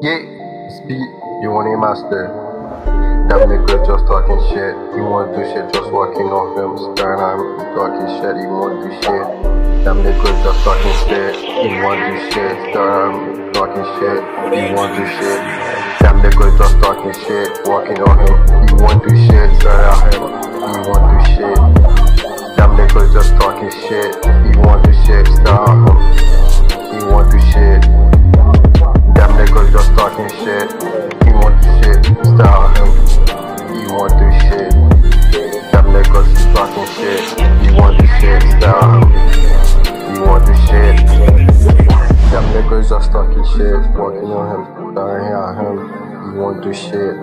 beat, you want a master. That nigga just talking shit. You want to do shit, just walking off. Staring at him, talking shit. You want to do shit. Them niggas just talking shit. You want to do shit. Staring at him, talking shit. You want to do shit. Them niggas just talking shit. Walking on him. You want to do shit. Staring at him. You want to do shit. Them niggas just talking shit. You want to do shit. You want to shit. Style him. You want to shit. Them niggas is talking shit. You want to shit. Style him. You want to shit. Them niggas just talking shit. Walking on him. Staring at him. You want to shit.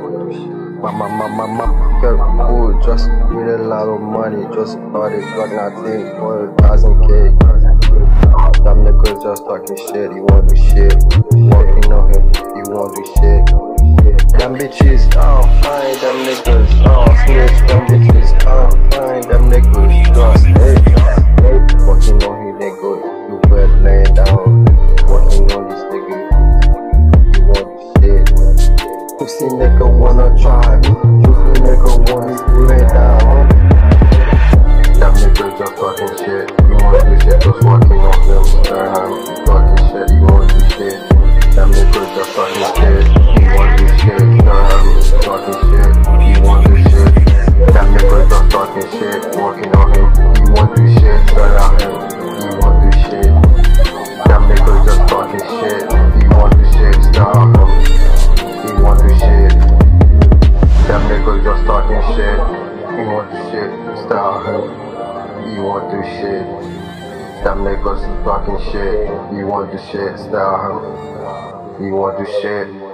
My, my, my, my, my, get cool. Just need a lot of money. Just started, got nothing a thousand K. Them niggas just talking shit, you want to shit. Them bitches, oh fine, them niggas, oh snitch, them bitches, oh fine, them niggas, just hate. Walking on him, nigga, you better laying down. Walking on this nigga, you want to shit. Pussy nigga wanna try, pussy nigga wanna shit. You want to shit. Style. You want to shit. Them niggas talking shit. You want to shit. Style. You want to shit.